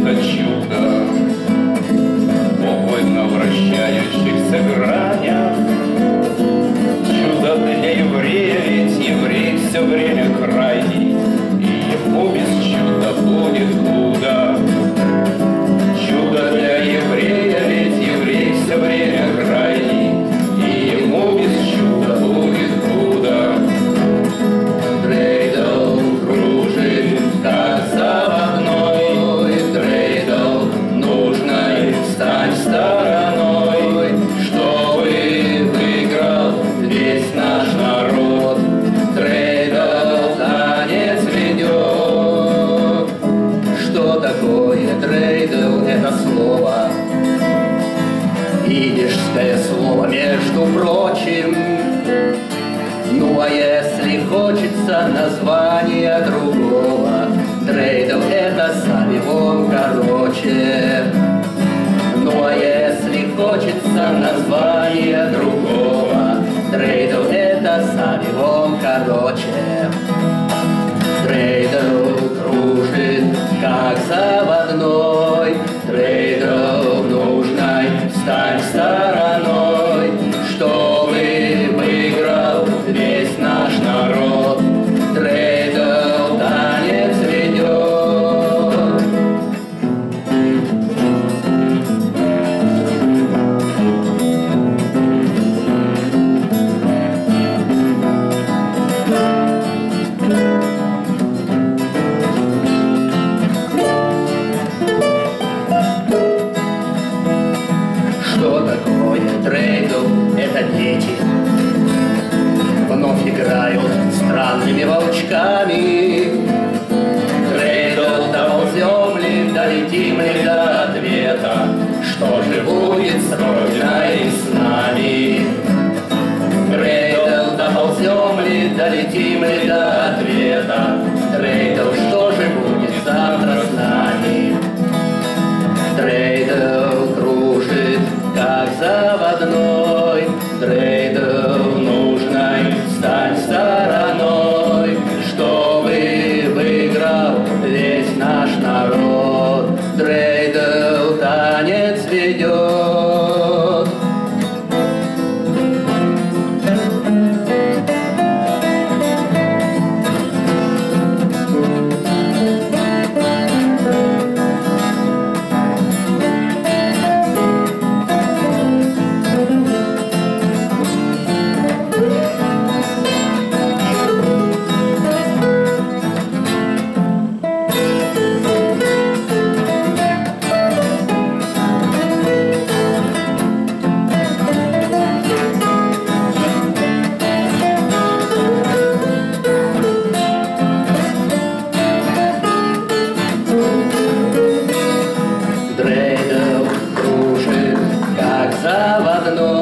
nunca te. такое трейдл это слово. Идишское слово, между прочим. Ну а если хочется название другого, трейдл это сами вон короче. Ну а если хочется название другого, трейдл это сами вон короче. странными волчками. yo. заводной.